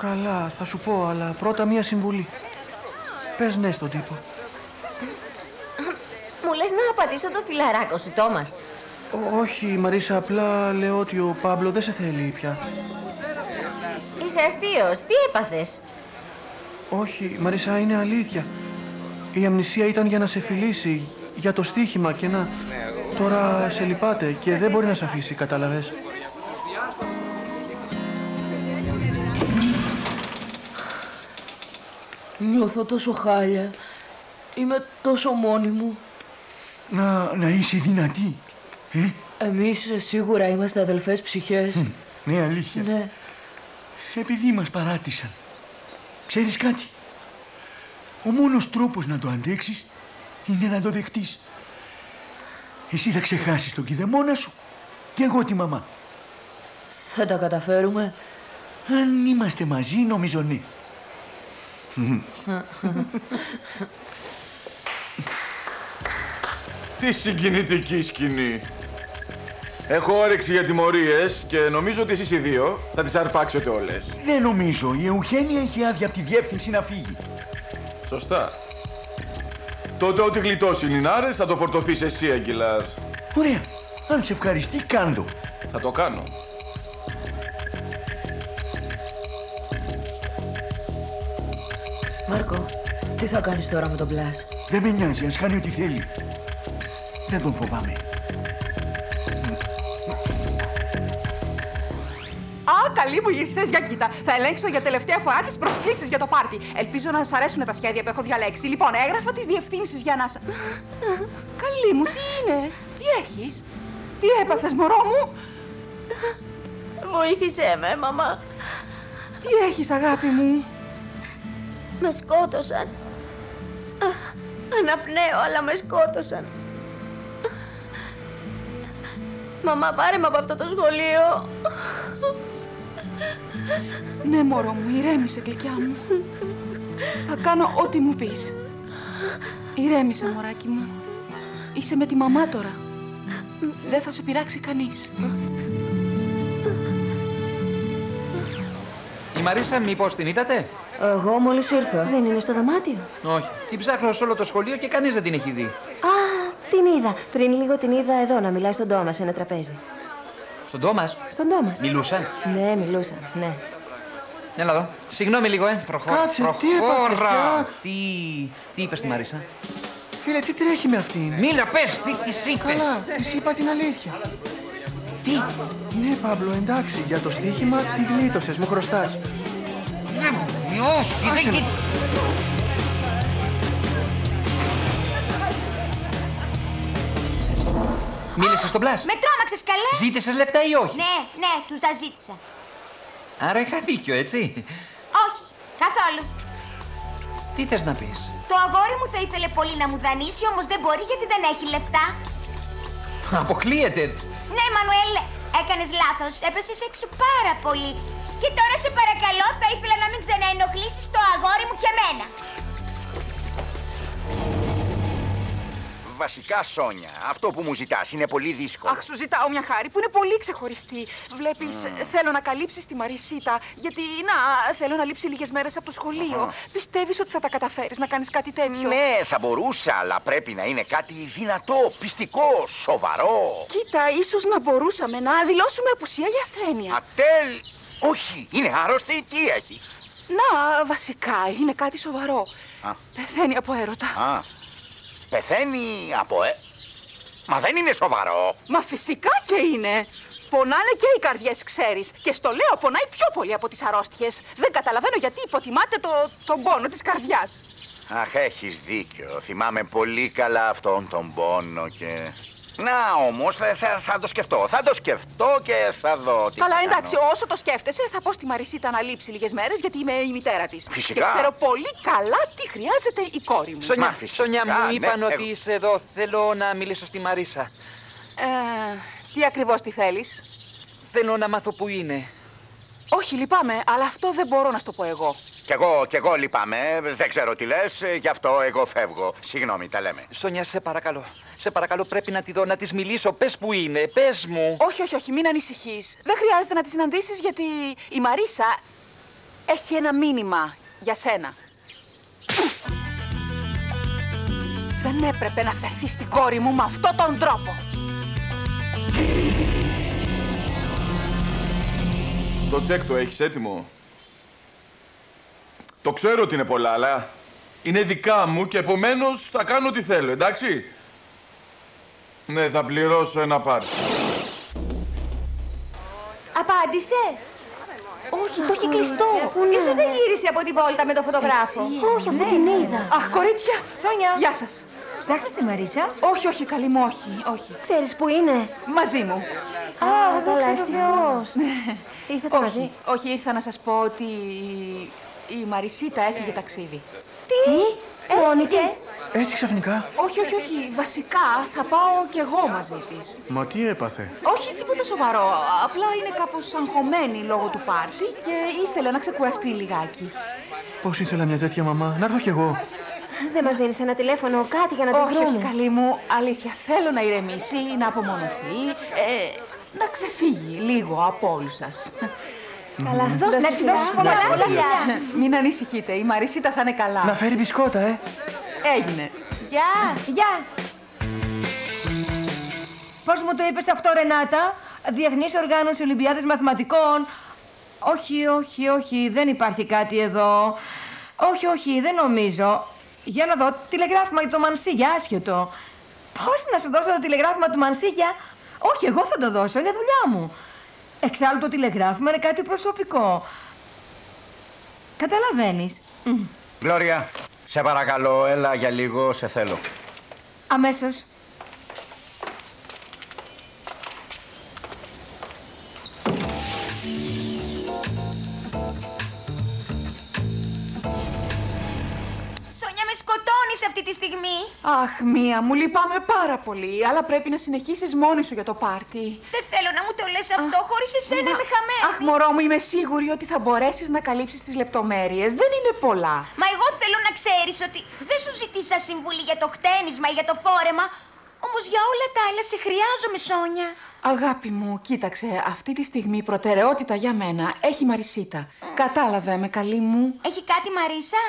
Καλά, θα σου πω, αλλά πρώτα μία συμβουλή. Πες ναι στον τύπο. Μου λες να πατήσω το φιλαράκο σου, Τόμας. Ό, όχι, Μαρίσα, απλά λέω ότι ο Παύλο δεν σε θέλει πια. Είσαι αστείος. Τι έπαθες; Όχι, Μαρίσα, είναι αλήθεια. Η αμνησία ήταν για να σε φιλήσει, για το στοίχημα και να... Τώρα σε λυπάται και δεν μπορεί να σε αφήσει, κατάλαβες. Νιώθω τόσο χάλια. Είμαι τόσο μόνη μου. Να, να είσαι δυνατή. Ε, Εμείς σίγουρα είμαστε αδελφές ψυχές. ναι αλήθεια. Ναι. Επειδή μας παράτησαν. Ξέρεις κάτι; Ο μόνος τρόπος να το αντέξεις είναι να το δεχτείς. Εσύ θα ξεχάσεις τον κηδεμόνα σου και εγώ τη μαμά. Θα τα καταφέρουμε. Αν είμαστε μαζί νομίζω ναι. Τι συγκινητική σκηνή. Έχω όρεξη για τιμωρίες και νομίζω ότι εσείς οι δύο θα τις αρπάξετε όλες. Δεν νομίζω. Η Εουχένια έχει άδεια από τη διεύθυνση να φύγει. Σωστά. Τότε ό,τι γλιτώσει οι Λινάρες θα το φορτωθείς εσύ, Αγγιλάρ. Ωραία. Αν σε ευχαριστεί, κάντο. Θα το κάνω. Τι θα κάνεις τώρα με τον Μπλάς. Δεν με νοιάζει, ας κάνει ό,τι θέλει. Δεν τον φοβάμαι. Α, καλή που ήρθες για κοίτα. Θα ελέγξω για τελευταία φορά τις προσκλήσεις για το πάρτι. Ελπίζω να σας αρέσουν τα σχέδια που έχω διαλέξει. Λοιπόν, έγραφα τις διευθύνσεις για να σα. Καλή μου, τι είναι, τι έχεις, τι έπαθες, μωρό μου, Βοήθησέ με, μαμά. τι έχεις, αγάπη μου; Με σκότωσαν. Α, Αναπνέω, αλλά με σκότωσαν. Μαμά, πάρε με από αυτό το σχολείο. Ναι, μωρό μου, ηρέμησε, γλυκιά μου. Θα κάνω ό,τι μου πεις. Ηρέμησε, μωράκι μου. Είσαι με τη μαμά τώρα. Δεν θα σε πειράξει κανείς. Μαρίσα, μήπως την είδατε; Εγώ μόλις ήρθα. Δεν είναι στο δωμάτιο. Όχι. Την ψάχνω σε όλο το σχολείο και κανείς δεν την έχει δει. Α, την είδα. Πριν λίγο την είδα εδώ να μιλάει στον Τόμας σε ένα τραπέζι. Στον Τόμας; Στον Τόμας. Μιλούσαν; Ναι, μιλούσαν, ναι. Έλα εδώ. Συγγνώμη λίγο, ε. Προχώ... Κάτσε, τι προχώρα. έπαθες πια; Τι, τι είπες στη Μαρίσα; Φίλε, τι τρέχει με αυτήν. Μίλα, πες, τι της είπες; Καλά, της είπα την αλήθεια. Τι; Ναι, Παύλο, εντάξει, για το στοίχημα τη γλίτωσες, μου χρωστάς. Δεν όχι, Άσε δεν με. κοι- Μίλησε στον Μπλάς. Με τρόμαξες καλέ! Ζήτησες λεφτά ή όχι; Ναι, ναι, τους τα ζήτησα. Άρα είχα δίκιο, έτσι. Όχι, καθόλου. Τι θες να πεις; Το αγόρι μου θα ήθελε πολύ να μου δανείσει, όμως δεν μπορεί γιατί δεν έχει λεφτά. Αποκλείεται. Ναι, Μανουέλ, έκανες λάθος. Έπεσες έξω πάρα πολύ. Και τώρα σε παρακαλώ, θα ήθελα να μην ξαναενοχλήσεις το αγόρι μου και εμένα. Βασικά, Σόνια, αυτό που μου ζητάς είναι πολύ δύσκολο. Αχ, σου ζητάω μια χάρη που είναι πολύ ξεχωριστή. Βλέπεις, θέλω να καλύψεις τη Μαρισίτα. Γιατί, να, θέλω να λείψει λίγες μέρες από το σχολείο. Πιστεύεις ότι θα τα καταφέρεις να κάνεις κάτι τέτοιο; Ναι, θα μπορούσα, αλλά πρέπει να είναι κάτι δυνατό, πιστικό, σοβαρό. Κοίτα, ίσως να μπορούσαμε να δηλώσουμε απουσία για ασθένεια. Ατέλ! Όχι, είναι άρρωστη, τι έχει; Να, βασικά, είναι κάτι σοβαρό. Α. Πεθαίνει από έρωτα. Α, πεθαίνει από ε... Μα δεν είναι σοβαρό. Μα φυσικά και είναι. Πονάνε και οι καρδιές, ξέρεις. Και στο λέω, πονάει πιο πολύ από τις αρρώστιες. Δεν καταλαβαίνω γιατί υποτιμάτε το, τον πόνο της καρδιάς. Αχ, έχεις δίκιο. Θυμάμαι πολύ καλά αυτόν τον πόνο και... Να, όμως, θα, θα, θα το σκεφτώ. Θα το σκεφτώ και θα δω τι Καλά, θα εντάξει, κάνω. όσο το σκέφτεσαι, θα πω στη Μαρισίτα να λείψει λίγες μέρες γιατί είμαι η μητέρα της. Φυσικά. Και ξέρω πολύ καλά τι χρειάζεται η κόρη μου. Σονιά, φυσικά, Σονιά μου ναι, είπαν ότι εγώ- είσαι εδώ. Θέλω να μιλήσω στη Μαρίσα. Ε, τι ακριβώς τι θέλεις; Θέλω να μάθω που είναι. Όχι, λυπάμαι, αλλά αυτό δεν μπορώ να σου το πω εγώ. Κι εγώ, κι εγώ λυπάμαι. Δεν ξέρω τι λες, γι' αυτό εγώ φεύγω. Συγγνώμη, τα λέμε. Σονιά, σε παρακαλώ. Σε παρακαλώ, πρέπει να τη δω, να της μιλήσω. Πες που είναι, πες μου. Όχι, όχι, όχι, μην ανησυχείς. Δεν χρειάζεται να τη συναντήσεις γιατί η Μαρίσα έχει ένα μήνυμα για σένα. Δεν έπρεπε να φερθεί στην κόρη μου με αυτόν τον τρόπο. Το τσεκ το έχεις έτοιμο; Το ξέρω ότι είναι πολλά, αλλά είναι δικά μου και επομένως θα κάνω ό,τι θέλω, εντάξει; Ναι, θα πληρώσω ένα πάρτι. Απάντησε. Όχι, το έχει κλειστό. πού να Ίσως δεν είναι. γύρισε από τη βόλτα με το φωτογράφο. Όχι, αφού την είδα. Αχ, κορίτσια! Σόνια. Γεια σας. Ψάχνεις τη Μαρίσα. Όχι, όχι, καλή μου, όχι, όχι. Ξέρεις που είναι; Μαζί μου. Α, δόξα τω Θεώς. Ήρθατε μαζί. Όχι, όχι, ήρθα να σας πω ότι η- η Μαρισίτα έφυγε ταξίδι. Τι, μόνη της. Έτσι ξαφνικά. Όχι, όχι, όχι. Βασικά θα πάω κι εγώ μαζί της. Μα τι έπαθε; Όχι τίποτα σοβαρό. Απλά είναι κάπως αγχωμένη λόγω του πάρτι και ήθελε να ξεκουραστεί λιγάκι. Πώς ήθελα μια τέτοια μαμά; Να έρθω κι εγώ. Δεν μας δίνεις ένα τηλέφωνο, κάτι για να τη όχι, όχι, βρούμε. καλή μου. Αλήθεια, θέλω να ηρεμήσει, να απομονωθεί, ε, να ξεφύγει λίγο από όλους σας. Καλά, Δώσ' δώσε να της δώσεις πολλά φιλιά. Μην ανησυχείτε, η Μαρισίτα θα είναι καλά. Να φέρει μπισκότα, ε. Έγινε. Γεια. Γεια. Πώς μου το είπες αυτό, Ρενάτα; Διεθνής Οργάνωση Ολυμπιάδες Μαθηματικών. Όχι, όχι, όχι, δεν υπάρχει κάτι εδώ. Όχι, όχι, δεν νομίζω. Για να δω, τηλεγράφημα για το Μανσίγια, άσχετο. Πώς να σου δώσω το τηλεγράφημα του Μανσίγια; Όχι, εγώ θα το δώσω, είναι δουλειά μου. Εξάλλου το τηλεγράφημα είναι κάτι προσωπικό. Καταλαβαίνεις. Μμ. Γλώρια, σε παρακαλώ, έλα για λίγο, σε θέλω. Αμέσως. Αχ, μία, μου λυπάμαι πάρα πολύ, αλλά πρέπει να συνεχίσεις μόνη σου για το πάρτι. Δεν θέλω να μου το λες αυτό. Χωρίς εσένα είμαι χαμένη. Αχ, μωρό μου, είμαι σίγουρη ότι θα μπορέσεις να καλύψεις τις λεπτομέρειες. Δεν είναι πολλά. Μα εγώ θέλω να ξέρεις ότι δεν σου ζητήσα συμβουλή για το χτένισμα ή για το φόρεμα. Όμως για όλα τα άλλα σε χρειάζομαι, Σόνια. Αγάπη μου, κοίταξε, αυτή τη στιγμή προτεραιότητα για μένα έχει η Μαρισίτα. Κατάλαβε με, καλή μου. Έχει κάτι Μαρίσα;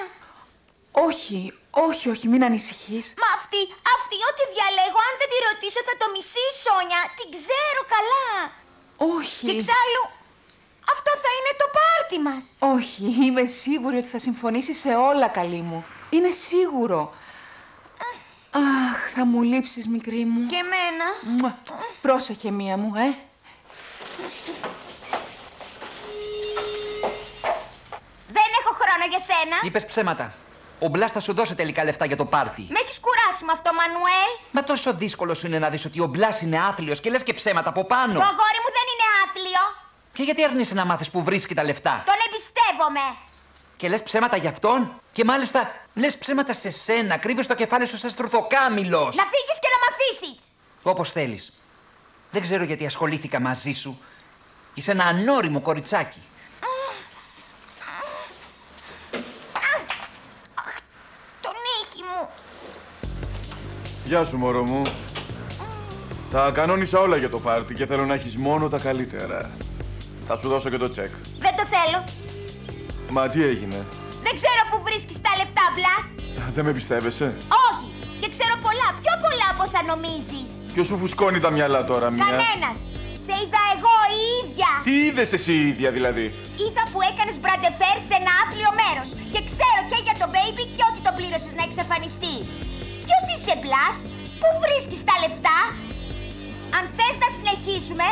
Όχι, όχι, όχι, μην ανησυχείς. Μα αυτή, αυτή ό,τι διαλέγω, αν δεν τη ρωτήσω θα το μισεί, Σόνια. Την ξέρω καλά. Όχι. Και εξάλλου, αυτό θα είναι το πάρτι μας. Όχι, είμαι σίγουρη ότι θα συμφωνήσει σε όλα, καλή μου. Είναι σίγουρο. Αχ, θα μου λείψεις, μικρή μου. Και εμένα. Μουα. Πρόσεχε μία μου, ε. Δεν έχω χρόνο για σένα. Είπες ψέματα. Ο Μπλάς θα σου δώσει τελικά λεφτά για το πάρτι. Με έχεις κουράσει με αυτό, Μανουέλ. Μα τόσο δύσκολο σου είναι να δεις ότι ο Μπλάς είναι άθλιος και λες και ψέματα από πάνω. Το αγόρι μου δεν είναι άθλιο. Και γιατί αρνείσαι να μάθεις που βρίσκει τα λεφτά; Τον εμπιστεύομαι. Και λες ψέματα για αυτόν; Και μάλιστα λες ψέματα σε σένα. Κρύβεις το κεφάλι σου σαν στρουθοκάμιλος. Να φύγεις και να μ' αφήσεις. Όπως θέλεις. Δεν ξέρω γιατί ασχολήθηκα μαζί σου. Είσαι ένα ανώριμο κοριτσάκι. Τον ήχη μου. Γεια σου, μωρό μου. Τα κανόνισα όλα για το πάρτι και θέλω να έχεις μόνο τα καλύτερα. Θα σου δώσω και το τσεκ. Δεν το θέλω. Μα τι έγινε; Δεν ξέρω που βρίσκεις τα λεφτά, Μπλας. Δεν με πιστεύεσαι; Όχι. Και ξέρω πολλά, πιο πολλά από όσα νομίζεις. Ποιος σου φουσκώνει τα μυαλά τώρα, μία. Κανένας. Σε είδα εγώ η ίδια. Τι είδες εσύ η ίδια δηλαδή; Είδα που έκανες μπραντεφέρ σε ένα άθλιο μέρος. Και ξέρω και για τον baby και ότι τον πλήρωσες να εξαφανιστεί. Ποιος είσαι, Μπλας. Πού βρίσκεις τα λεφτά; Αν θες να συνεχίσουμε,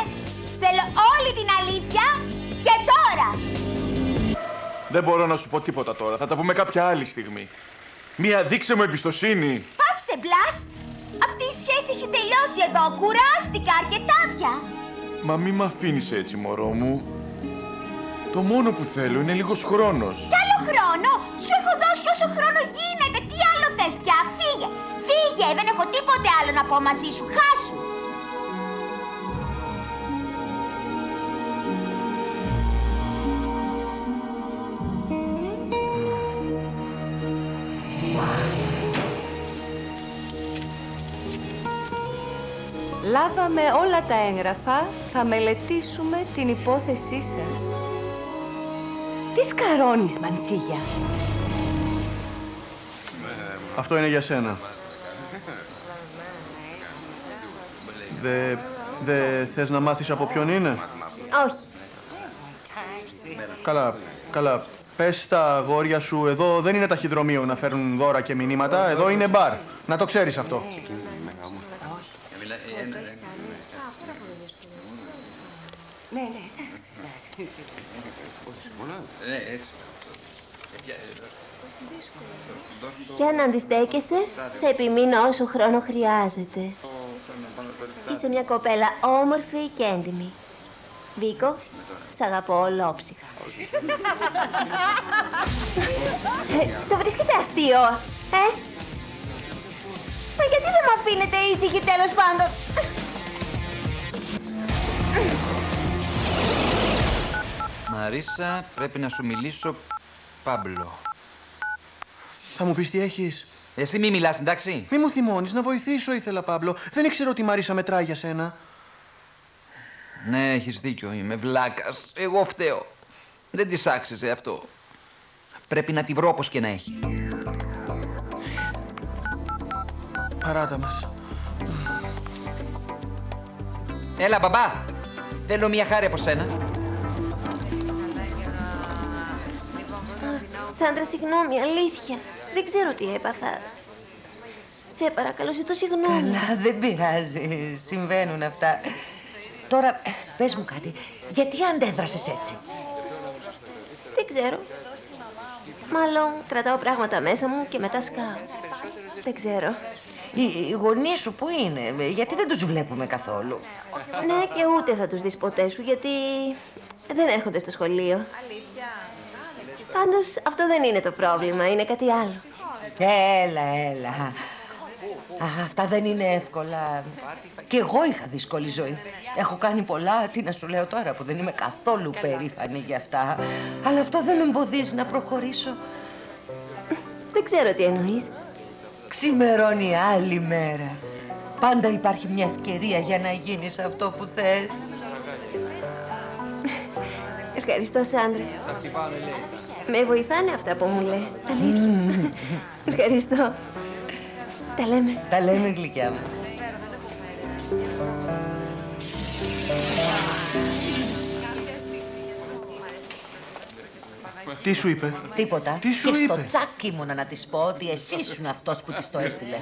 θέλω όλη την αλήθεια και τώρα. Δεν μπορώ να σου πω τίποτα τώρα. Θα τα πούμε κάποια άλλη στιγμή. Μία, δείξε μου εμπιστοσύνη. Πάψε, Μπλας. Αυτή η σχέση έχει τελειώσει εδώ. Κουράστηκα αρκετά πια. Μα μη μ' αφήνεις έτσι, μωρό μου. Το μόνο που θέλω είναι λίγος χρόνος. Κι άλλο χρόνο. Σου έχω δώσει όσο χρόνο γίνεται. Τι άλλο θες πια; Φύγε. Φύγε. Δεν έχω τίποτε άλλο να πω μαζί σου. Χάσου. Λάβαμε όλα τα έγγραφα, θα μελετήσουμε την υπόθεσή σας. Τι σκαρώνεις, Μανσίγια. Αυτό είναι για σένα. Δε, δε θες να μάθεις από ποιον είναι; Όχι. Καλά, καλά. Πες στα αγόρια σου, εδώ δεν είναι ταχυδρομείο να φέρνουν δώρα και μηνύματα, εδώ είναι μπαρ. Να το ξέρεις αυτό. Ναι, ναι, εντάξει, εντάξει. Και αν αντιστέκεσαι, θα επιμείνω όσο χρόνο χρειάζεται. Είσαι μια κοπέλα όμορφη και έντιμη. Βίκο, σ' αγαπώ ολόψυχα. Ε, το βρίσκεται αστείο, ε; Μα γιατί δεν με αφήνετε ήσυχη τέλος πάντων; Μαρίσα, πρέπει να σου μιλήσω Πάμπλο. Θα μου πεις τι έχεις; Εσύ μη μιλάς, εντάξει; Μη μου θυμώνεις, να βοηθήσω ήθελα, Παύλο. Δεν ήξερα ότι η Μαρίσα μετράει για σένα. Ναι, έχεις δίκιο. Είμαι βλάκας. Εγώ φταίω. Δεν της άξιζε αυτό. Πρέπει να τη βρω όπως και να έχει. Παράτα μας. Έλα, μπαμπά. Θέλω μια χάρη από σένα. Σάντρα, συγγνώμη, αλήθεια. Δεν ξέρω τι έπαθα. Σε παρακαλώ, ζητώ συγγνώμη. Καλά, δεν πειράζει. Συμβαίνουν αυτά. Τώρα, ε, πες μου κάτι. Γιατί αντέδρασες έτσι; Δεν ξέρω. Μάλλον κρατάω πράγματα μέσα μου και μετά σκάω. Δεν ξέρω. Οι, οι γονείς σου που είναι, γιατί δεν τους βλέπουμε καθόλου. Ναι, και ούτε θα τους δεις ποτέ σου, γιατί δεν έρχονται στο σχολείο. Πάντως, αυτό δεν είναι το πρόβλημα, είναι κάτι άλλο. Έλα, έλα. Α, αυτά δεν είναι εύκολα. Κι εγώ είχα δύσκολη ζωή. Έχω κάνει πολλά, τι να σου λέω τώρα, που δεν είμαι καθόλου περήφανη για αυτά. Αλλά αυτό δεν με εμποδίζει να προχωρήσω. Δεν ξέρω τι εννοείς. Ξημερώνει άλλη μέρα. Πάντα υπάρχει μια ευκαιρία για να γίνεις αυτό που θες. Ευχαριστώ, Σάντρα. Με βοηθάνε αυτά που μου λες. Αλήθεια. Ευχαριστώ. Τα λέμε. Τα λέμε γλυκιά μου. Τι σου είπε; Τίποτα. Τι σου και είπε; στο τσάκι ήμουνα να της πω ότι εσύ ήσουν αυτός που της το έστειλε.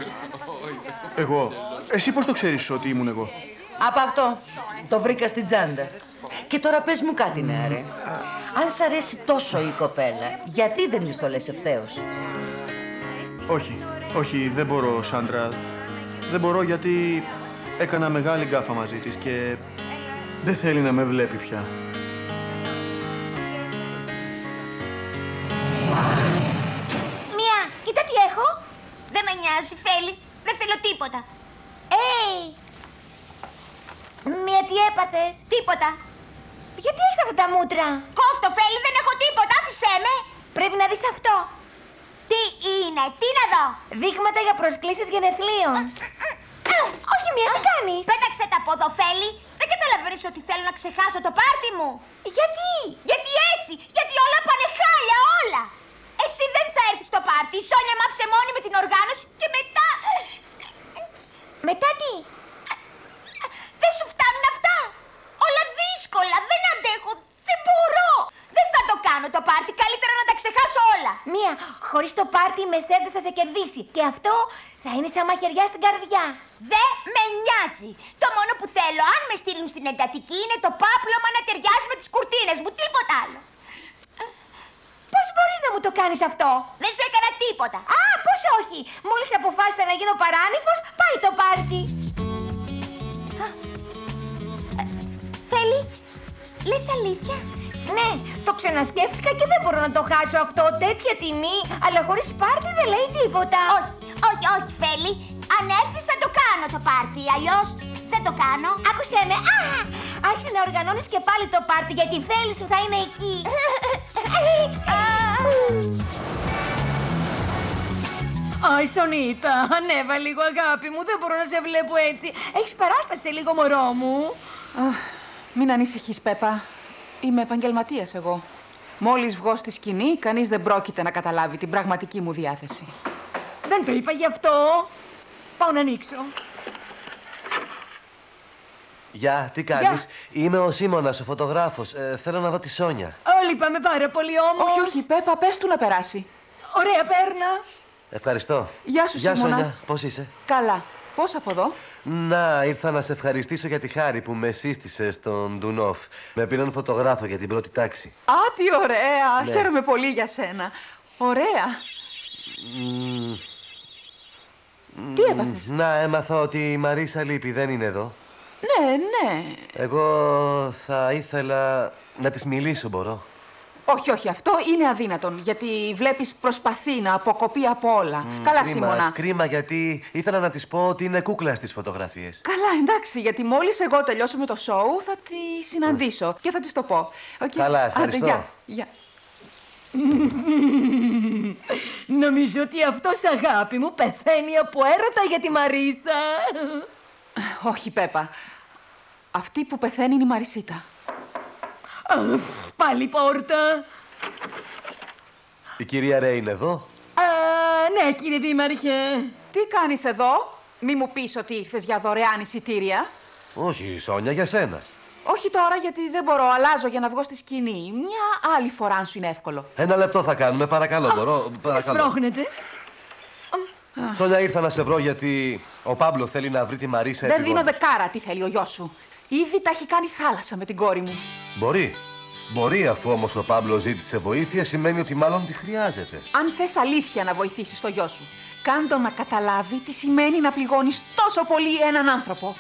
Εγώ. Εσύ πώς το ξέρεις ότι ήμουν εγώ; Από αυτό. Το βρήκα στην τσάντα. Και τώρα πες μου κάτι, νεαρέ. Αν σ' αρέσει τόσο η κοπέλα, γιατί δεν της το λες ευθέως; Όχι. Όχι, δεν μπορώ, Σάντρα. Δεν μπορώ γιατί έκανα μεγάλη γκάφα μαζί της και δεν θέλει να με βλέπει πια. Μία, κοίτα τι έχω. Δεν με νοιάζει, Φέλη. Δεν θέλω τίποτα. Έι! Μία, τι έπαθες; Τίποτα. Γιατί έχεις αυτά τα μούτρα; Κόφτο, Φέλη, δεν έχω τίποτα. Άφησέ με. Πρέπει να δεις αυτό. Τι είναι, τι να δω; Δείγματα για προσκλήσεις γενεθλίων. Όχι, μία, τι κάνεις; Πέταξε τα από εδώ, Φέλη. Δεν καταλαβαίνεις ότι θέλω να ξεχάσω το πάρτι μου. Γιατί; Γιατί έτσι, γιατί όλα πάνε χάλια, όλα. Εσύ δεν θα έρθεις στο πάρτι. Η Σόνια μ' άφησε μόνη με την οργάνωση και μετά... Μετά τι; Δεν σου φτάνουν αυτά. Όλα δύσκολα, δεν αντέχω, δεν μπορώ. Δεν θα το κάνω το πάρτι, καλύτερα να τα ξεχάσω όλα. Μία, χωρίς το πάρτι η Μεσέντες θα σε κερδίσει. Και αυτό θα είναι σαν μαχαιριά στην καρδιά. Δεν με νοιάζει. Το μόνο που θέλω, αν με στείλουν στην εντατική, είναι το πάπλωμα να ταιριάζει με τις κουρτίνες μου, τίποτα άλλο. Πώς μπορείς να μου το κάνεις αυτό; Δεν σου έκανα τίποτα. Α, πώς όχι. Μόλις αποφάσισα να γίνω παράνυφος, πάει το πάρτι. Λες αλήθεια; Ναι, το ξανασκέφτηκα και δεν μπορώ να το χάσω αυτό. Τέτοια τιμή, αλλά χωρίς πάρτι δεν λέει τίποτα. Όχι, όχι, όχι, Φέλη. Αν έρθεις θα το κάνω το πάρτι, αλλιώς δεν το κάνω. Άκουσέ με. Α, άρχισε να οργανώνεις και πάλι το πάρτι γιατί η θέλη σου θα είναι εκεί. Αϊ, Σονίτα, ανέβα λίγο αγάπη μου. Δεν μπορώ να σε βλέπω έτσι. Έχεις παράσταση σε λίγο, μωρό μου. Μην ανησυχείς, Πέπα. Είμαι επαγγελματίας εγώ. Μόλις βγω στη σκηνή, κανείς δεν πρόκειται να καταλάβει την πραγματική μου διάθεση. Δεν το είπα γι' αυτό. Πάω να ανοίξω. Γεια, τι κάνεις; Είμαι ο Σίμωνας, ο φωτογράφος. Ε, θέλω να δω τη Σόνια. Όλοι πάμε πάρα πολύ όμως. Όχι, όχι, Πέπα, πες του να περάσει. Ωραία, παίρνα. Ευχαριστώ. Γεια σου, Γεια, Σίμωνα. Σόνια. Πώς είσαι; Καλά. Πώς από εδώ; Να, ήρθα να σε ευχαριστήσω για τη χάρη που με σύστησε στον Ντουνόφ. Με πήραν φωτογράφο για την πρώτη τάξη. Α, τι ωραία. Ναι. Χαίρομαι πολύ για σένα. Ωραία. Τι έπαθες; Να, έμαθα ότι η Μαρίσα λείπει, δεν είναι εδώ. Ναι, ναι. Εγώ θα ήθελα να της μιλήσω, μπορώ. Όχι, όχι, αυτό είναι αδύνατον. Γιατί βλέπεις προσπαθεί να αποκοπεί από όλα. Καλά, κρίμα, Σίμωνα. Κρίμα, γιατί ήθελα να της πω ότι είναι κούκλα στις φωτογραφίες. Καλά, εντάξει, γιατί μόλις εγώ τελειώσω με το σοου θα τη συναντήσω και θα της το πω. Οκ. Καλά, Άντε, ευχαριστώ. γεια, γεια. Νομίζω ότι αυτός αγάπη μου πεθαίνει από έρωτα για τη Μαρίσα. Όχι, Πέπα. Αυτή που πεθαίνει είναι η Μαρισίτα. Αφ, Πάλι πόρτα. Η κυρία Ρέι είναι εδώ. Α, ναι, κύριε Δήμαρχε. Τι κάνεις εδώ; Μη μου πεις ότι ήρθες για δωρεάν εισιτήρια. Όχι, Σόνια, για σένα. Όχι τώρα γιατί δεν μπορώ, αλλάζω για να βγω στη σκηνή. Μια άλλη φορά αν σου είναι εύκολο. Ένα λεπτό θα κάνουμε, παρακαλώ, μπορώ. Παρακαλώ. Σπρώχνετε. Σόνια, ήρθα να σε βρω γιατί ο Πάμπλο θέλει να βρει τη Μαρίσα Δεν δίνω επιγόντως. δεκάρα τι θέλει ο γιος σου; Ήδη τα έχει κάνει θάλασσα με την κόρη μου. Μπορεί. Μπορεί, αφού όμως ο Πάμπλο ζήτησε βοήθεια, σημαίνει ότι μάλλον τη χρειάζεται. Αν θες αλήθεια να βοηθήσεις το γιο σου, κάν τον να καταλάβει τι σημαίνει να πληγώνεις τόσο πολύ έναν άνθρωπο.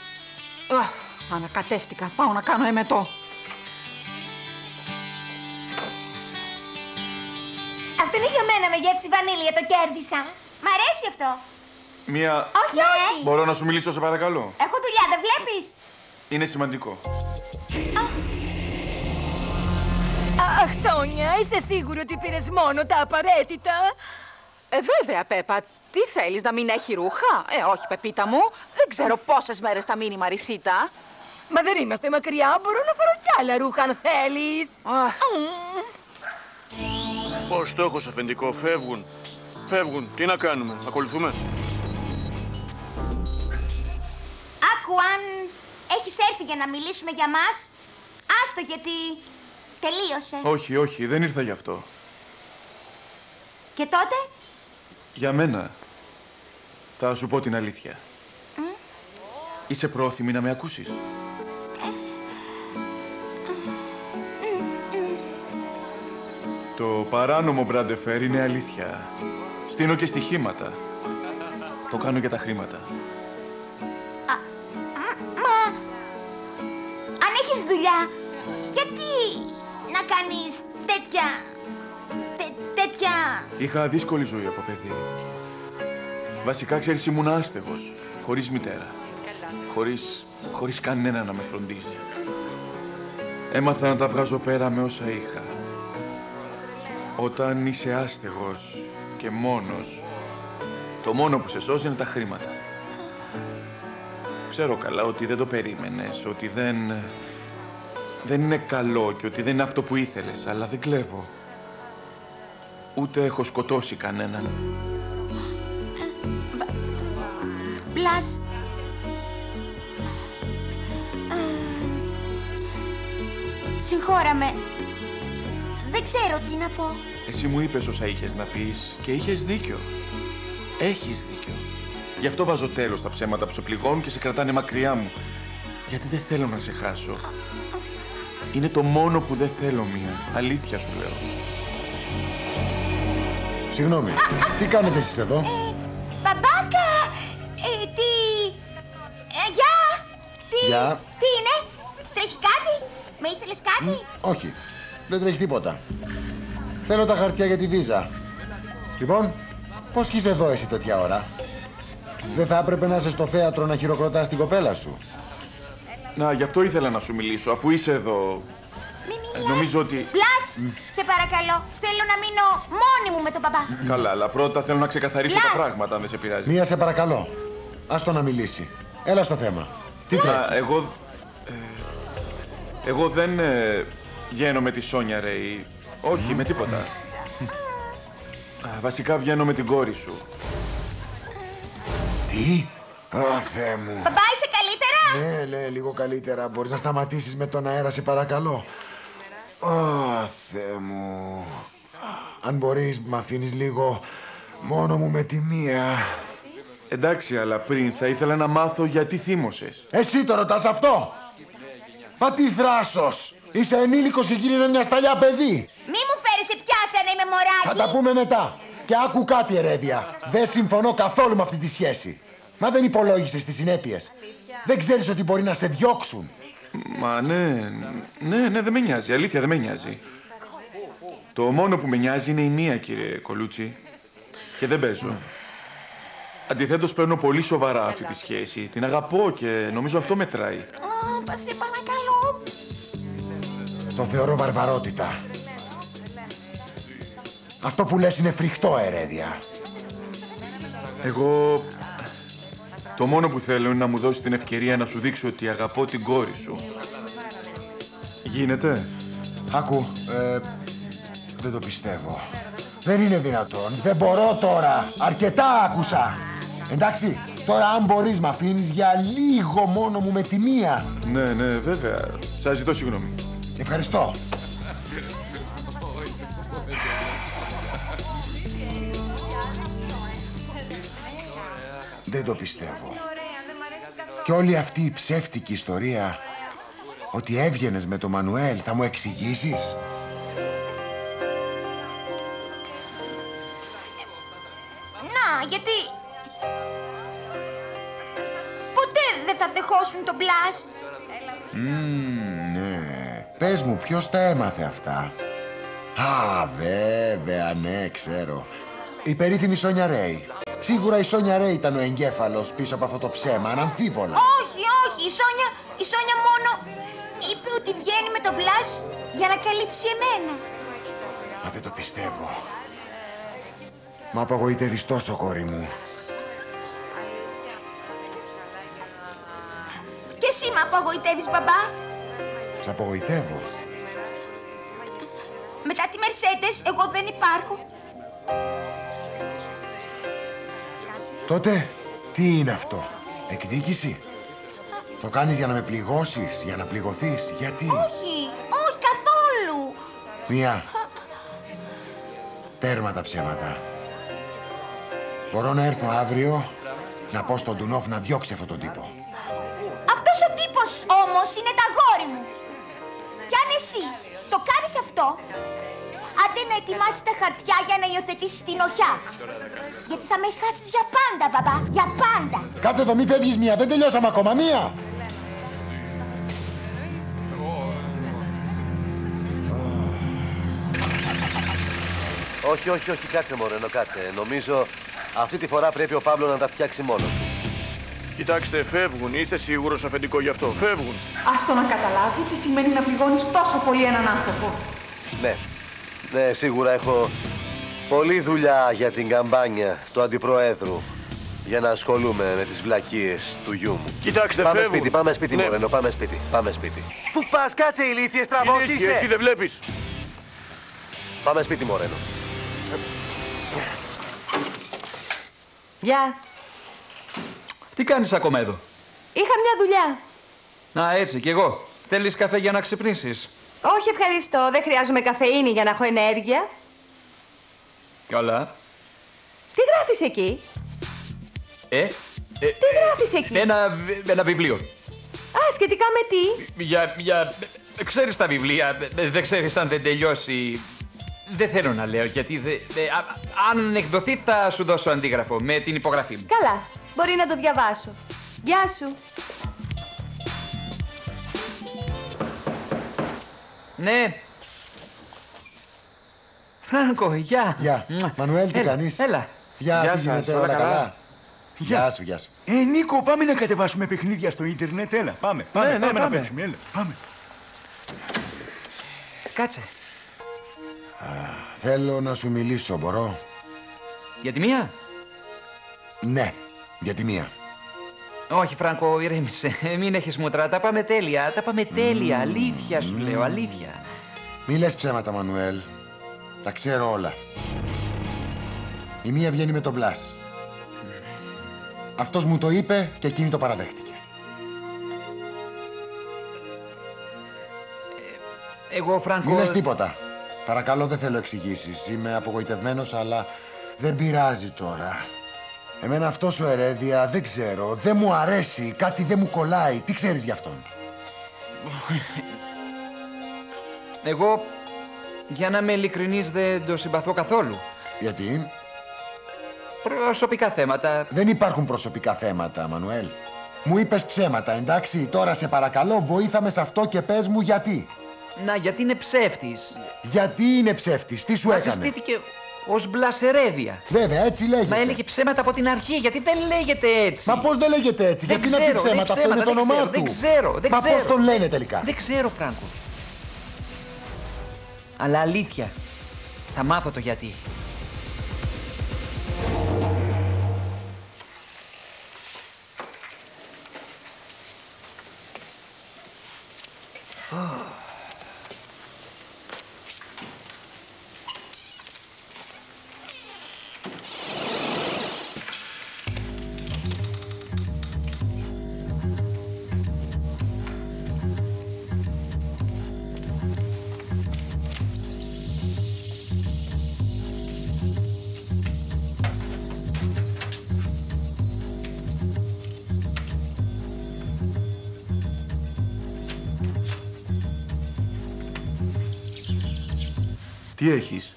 Αχ, ανακατεύτηκα. Πάω να κάνω εμετό. Αυτό είναι για μένα με γεύση βανίλια, το κέρδισα. Μ' αρέσει αυτό. Μία. Όχι, όχι. Μπορώ να σου μιλήσω, σε παρακαλώ; Έχω δουλειά, δεν βλέπεις; Είναι σημαντικό. Αχ, Σόνια, είσαι σίγουρη ότι πήρες μόνο τα απαραίτητα; Ε, βέβαια, Πέπα. Τι θέλεις, να μην έχει ρούχα; Ε, όχι, Πεπίτα μου. Δεν ξέρω πόσες μέρες θα μείνει η Μαρισίτα. Μα δεν είμαστε μακριά. Μπορώ να φέρω κι άλλα ρούχα αν θέλεις. Αχ. Πώς στόχος αφεντικό, φεύγουν. Φεύγουν. Τι να κάνουμε, ακολουθούμε; Έχεις έρθει για να μιλήσουμε για μας, άστο γιατί τελείωσε. Όχι, όχι, δεν ήρθα γι' αυτό. Και τότε, Για μένα. Θα σου πω την αλήθεια. Είσαι πρόθυμη να με ακούσεις; Το παράνομο μπραντεφέρ είναι αλήθεια. Στείνω και στοιχήματα. Το κάνω για τα χρήματα. Κάνεις τέτοια, τε- τέτοια... Είχα δύσκολη ζωή από παιδί. Βασικά, ξέρεις, ήμουν άστεγος. Χωρίς μητέρα. Χωρίς, χωρίς κανένα να με φροντίζει. Έμαθα να τα βγάζω πέρα με όσα είχα. Όταν είσαι άστεγος και μόνος, το μόνο που σε σώζει είναι τα χρήματα. Ξέρω καλά ότι δεν το περίμενες, ότι δεν... Δεν είναι καλό και ότι δεν είναι αυτό που ήθελες, αλλά δεν κλέβω. Ούτε έχω σκοτώσει κανέναν. Μπλας. Α, Συγχώραμε. Δεν ξέρω τι να πω. Εσύ μου είπες όσα είχες να πεις και είχες δίκιο. Έχεις δίκιο. Γι' αυτό βάζω τέλος στα ψέματα που σε πληγώνουν και σε κρατάνε μακριά μου. Γιατί δεν θέλω να σε χάσω. Είναι το μόνο που δεν θέλω, Μία. Αλήθεια σου λέω. Συγγνώμη, τι κάνετε εσείς εδώ; Μπαμπάκα! Ε, τι... Ε, γεια! Τι... Γεια. Τι είναι; Τρέχει κάτι; Με ήθελες κάτι; Όχι, δεν τρέχει τίποτα. Θέλω τα χαρτιά για τη βίζα. Λοιπόν, πώς κι είσαι εδώ εσύ τέτοια ώρα. Δεν θα έπρεπε να είσαι στο θέατρο να χειροκροτάς την κοπέλα σου. Να, γι' αυτό ήθελα να σου μιλήσω, αφού είσαι εδώ. Ε, νομίζω ότι... Μπλας, σε παρακαλώ. Θέλω να μείνω μόνη μου με τον μπαμπά. Καλά, αλλά πρώτα θέλω να ξεκαθαρίσω τα Μπλας. πράγματα, αν δεν σε πειράζει. Μία σε παρακαλώ. Ας το να μιλήσει. Έλα στο θέμα. Τι τρέχεις; Α, εγώ... ε, εγώ δεν ε, βγαίνω με τη Σόνια Ρέι. Όχι, με τίποτα. Α, Βασικά βγαίνω με την κόρη σου. Τι; Α, Θεέ μου. Μπαμπά, είσαι καλύτερα; Ναι, ναι, λίγο καλύτερα. Μπορείς να σταματήσεις με τον αέρα, σε παρακαλώ. Α, Θεέ μου. Αν μπορείς, μ' αφήνεις λίγο μόνο μου με τη μία. Εντάξει, αλλά πριν θα ήθελα να μάθω γιατί θύμωσες. Εσύ το ρωτάς αυτό; Μα τι θράσος. Είσαι ενήλικος και εκείνη είναι μια σταλιά παιδί. Μη μου φέρεις σε πιάσα να είμαι μωράκι. Θα τα πούμε μετά. Και άκου κάτι, Ερέδια. Δεν συμφωνώ καθόλου με αυτή τη σχέση. Μα δεν υπολόγισες τις συνέπειες. Δεν ξέρεις ότι μπορεί να σε διώξουν. Μα ναι, ναι, ναι, δεν με νοιάζει. Αλήθεια, δεν με νοιάζει. Το μόνο που με νοιάζει είναι η μία, κύριε Κολούτσι. Και δεν παίζω. Αντιθέτως, παίρνω πολύ σοβαρά αυτή τη σχέση. Την αγαπώ και νομίζω αυτό μετράει. Α, σε παρακαλώ. Το θεωρώ βαρβαρότητα. Αυτό που λες είναι φρικτό, Ερέδια. Εγώ... Το μόνο που θέλω είναι να μου δώσεις την ευκαιρία να σου δείξω ότι αγαπώ την κόρη σου. Γίνεται. Άκου, ε, δεν το πιστεύω. Δεν είναι δυνατόν. Δεν μπορώ τώρα. Αρκετά άκουσα. Εντάξει, τώρα αν μπορείς μ' αφήνεις για λίγο μόνο μου με τη μία. Ναι, ναι, βέβαια. Σας ζητώ συγγνώμη. Ευχαριστώ. Δεν το πιστεύω. Και όλη αυτή η ψεύτικη ιστορία ότι έβγαινες με τον Μανουέλ θα μου εξηγήσεις; Να, γιατί... Ποτέ δεν θα δεχόσουν τον Μπλάς. Μμμ, ναι. Πες μου, ποιος τα έμαθε αυτά; Α, βέβαια, ναι, ξέρω. Η περίφημη Σόνια Ρέι. Σίγουρα η Σόνια Ρέι ήταν ο εγκέφαλος πίσω από αυτό το ψέμα, αναμφίβολα. Όχι, όχι, η Σόνια, η Σόνια μόνο είπε ότι βγαίνει με τον Μπλάς για να καλύψει εμένα. Μα δεν το πιστεύω. Μ' απογοητεύεις τόσο, κόρη μου. Και εσύ με απογοητεύεις, μπαμπά. Σ' απογοητεύω. Μετά τη Μερσέντες, εγώ δεν υπάρχω. Τότε, τι είναι αυτό; Εκδίκηση; Το κάνεις για να με πληγώσεις, για να πληγωθείς. Γιατί; Όχι, όχι καθόλου. Μία. Τέρμα τα ψέματα. Μπορώ να έρθω αύριο να πω στον Ντουνόφ να διώξει αυτόν τον τύπο. Αυτός ο τύπος όμως είναι τα γόρι μου. Κι αν εσύ το κάνεις αυτό, άντε να ετοιμάσεις τα χαρτιά για να υιοθετήσεις την οχιά. Γιατί θα με χάσεις για πάντα, μπαμπά, για πάντα. Κάτσε εδώ, μη φεύγεις μία. Δεν τελειώσαμε ακόμα. Μία. Όχι, όχι, όχι, κάτσε Μωρένο, κάτσε. Νομίζω αυτή τη φορά πρέπει ο Παύλο να τα φτιάξει μόνος του. Κοιτάξτε, φεύγουν. Είστε σίγουρος αφεντικό γι' αυτό. Φεύγουν. Άστο να καταλάβει τι σημαίνει να πληγώνεις τόσο πολύ έναν άνθρωπο. Ναι, ναι, σίγουρα έχω πολλή δουλειά για την καμπάνια του Αντιπροέδρου για να ασχολούμαι με τις βλακίες του γιού μου. Κοιτάξτε, πάμε φεύγουν. σπίτι, πάμε σπίτι, Ναι. Μωρένο, πάμε σπίτι, πάμε σπίτι. Πού πας, κάτσε ηλίθιε, στραβός Ηλίθιε, είσαι. εσύ δεν βλέπεις. Πάμε σπίτι, Μωρένο. Γεια. Τι κάνεις ακόμα εδώ; Είχα μια δουλειά. Α, έτσι κι εγώ. Θέλεις καφέ για να ξυπνήσεις; Όχι, ευχαριστώ. Δεν χρειάζομαι καφεΐνη για να έχω ενέργεια. Καλά. Τι γράφεις εκεί; Ε, ε, Τι γράφεις εκεί; ένα, βι- ένα βιβλίο. Α, σχετικά με τι; Για, για... Ξέρεις τα βιβλία, ε, δεν ξέρεις αν δεν τελειώσει. Δεν θέλω να λέω, γιατί δε, δε- α- αν εκδοθεί θα σου δώσω αντίγραφο με την υπογραφή μου. Καλά. Μπορεί να το διαβάσω. Γεια σου. Ναι. Φράνκο, γεια. Γεια. Μανουέλ, τι Έλα, κάνεις; Έλα. Γεια, Γεια τι σας, γίνεται, όλα όλα καλά. καλά; Γεια σου, γεια σου. Ε, Νίκο, πάμε να κατεβάσουμε παιχνίδια στο ίντερνετ. Έλα, πάμε. Πάμε, ναι, πάμε, να πάμε. παίξουμε. Έλα, πάμε. Κάτσε. Θέλω να σου μιλήσω, μπορώ; Για τη μία; Ναι, για τη μία. Όχι, Φράνκο, ηρέμησε. Ε, Μην έχεις μούτρα. Τα πάμε τέλεια. Τα πάμε τέλεια. Αλήθεια σου λέω, αλήθεια. Μη λες ψέματα, Μανουέλ. Τα ξέρω όλα. Η μία βγαίνει με τον Μπλάς. Αυτός μου το είπε και εκείνη το παραδέχτηκε. Εγώ, Φράνκο. Μην λες τίποτα. Παρακαλώ, δεν θέλω εξηγήσεις. Είμαι απογοητευμένος, αλλά δεν πειράζει τώρα. Εμένα αυτό ο Ερέδια δεν ξέρω. Δεν μου αρέσει. Κάτι δεν μου κολλάει. Τι ξέρεις γι' αυτόν; Εγώ, για να είμαι ειλικρινής, δεν το συμπαθώ καθόλου. Γιατί; Προσωπικά θέματα. Δεν υπάρχουν προσωπικά θέματα, Μανουέλ. Μου είπες ψέματα, εντάξει. Τώρα σε παρακαλώ, βοήθαμε σε αυτό και πες μου γιατί. Να, γιατί είναι ψεύτης. Γιατί είναι ψεύτης, τι σου Μα έκανε; συστήθηκε ως μπλασερέδια. Βέβαια, έτσι λέγεται. Μα έλεγε ψέματα από την αρχή, γιατί δεν λέγεται έτσι. Μα πώς δεν λέγεται έτσι, Δεν γιατί να πει ξέρω, ψέματα, δεν αυτό είναι το ψέματα, όνομά δεν του. ξέρω, Δεν ξέρω, δεν Μα ξέρω. πώ τον λένε τελικά; Δεν ξέρω, Φράνκο. Αλλά αλήθεια. Θα μάθω το γιατί. Τι έχεις;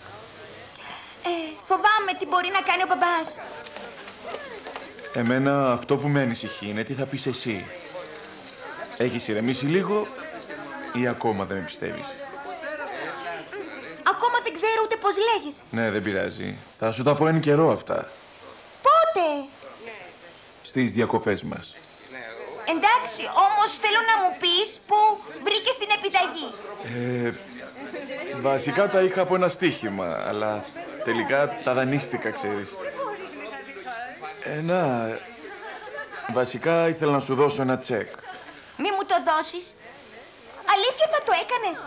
Ε, φοβάμαι τι μπορεί να κάνει ο μπαμπάς. Εμένα αυτό που με ανησυχεί είναι τι θα πεις εσύ. Έχεις ηρεμήσει λίγο ή ακόμα δεν με πιστεύεις; Ακόμα δεν ξέρω ούτε πώς λέγεις. Ναι, δεν πειράζει. Θα σου τα πω εν καιρό αυτά. Πότε; Στις διακοπές μας. Εντάξει, όμως θέλω να μου πεις που βρήκες την επιταγή. Ε, βασικά τα είχα από ένα στοίχημα, αλλά τελικά τα δανείστηκα, ξέρεις. Ε, να, βασικά ήθελα να σου δώσω ένα τσεκ. Μη μου το δώσεις. Αλήθεια θα το έκανες.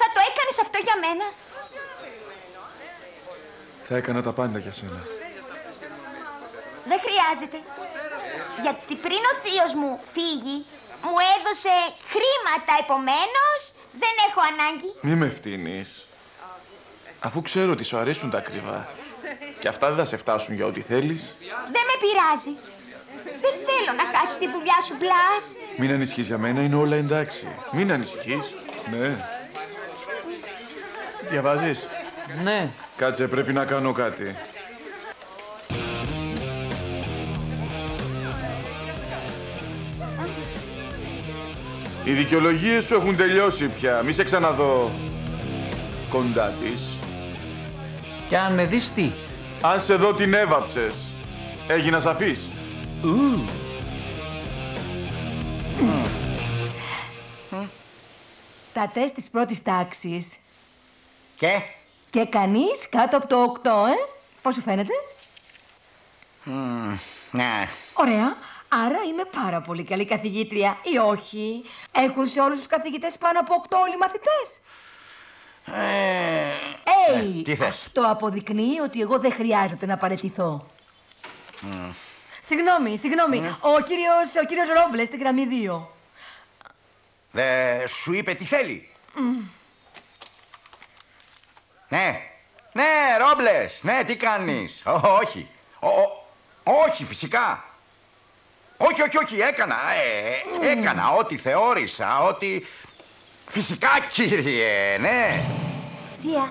Θα το έκανες αυτό για μένα. Θα έκανα τα πάντα για σένα. Δεν χρειάζεται. Γιατί πριν ο θείος μου φύγει, μου έδωσε χρήματα, επομένως δεν έχω ανάγκη. Μη με φτύνεις. Αφού ξέρω ότι σου αρέσουν τα ακριβά. Και αυτά δεν θα σε φτάσουν για ό,τι θέλεις. Δεν με πειράζει. Δεν θέλω να χάσεις τη δουλειά σου, Μπλάς. Μην ανησυχείς για μένα, είναι όλα εντάξει. Μην ανησυχείς. Ναι. Διαβάζεις; Ναι. Κάτσε, πρέπει να κάνω κάτι. Οι δικαιολογίες σου έχουν τελειώσει πια. Μη σε ξαναδώ κοντά της. Και αν με δεις τι; Αν σε δω την έβαψες, έγινα σαφής. Τα τεστ της πρώτης τάξης. Και; Και κανείς κάτω από το 8, ε; Πώς σου φαίνεται; Ναι. Ωραία. Άρα είμαι πάρα πολύ καλή καθηγήτρια ή όχι; Έχουν σε όλους τους καθηγητές πάνω από 8 όλοι οι μαθητές. Ε, Έι, τι θες; αυτό αποδεικνύει ότι εγώ δεν χρειάζεται να παρετηθώ. Συγγνώμη, συγγνώμη. Ο κύριος, ο κύριος Ρόμπλες στην γραμμή 2. Δε σου είπε τι θέλει. Ναι. Ναι, Ρόμπλες. Ναι, τι κάνεις. Ω, όχι. Ω, ω, όχι, φυσικά. Όχι, όχι, όχι, έκανα. Ε, έκανα ό,τι θεώρησα, ό,τι... Φυσικά, κύριε, ναι. Θεία,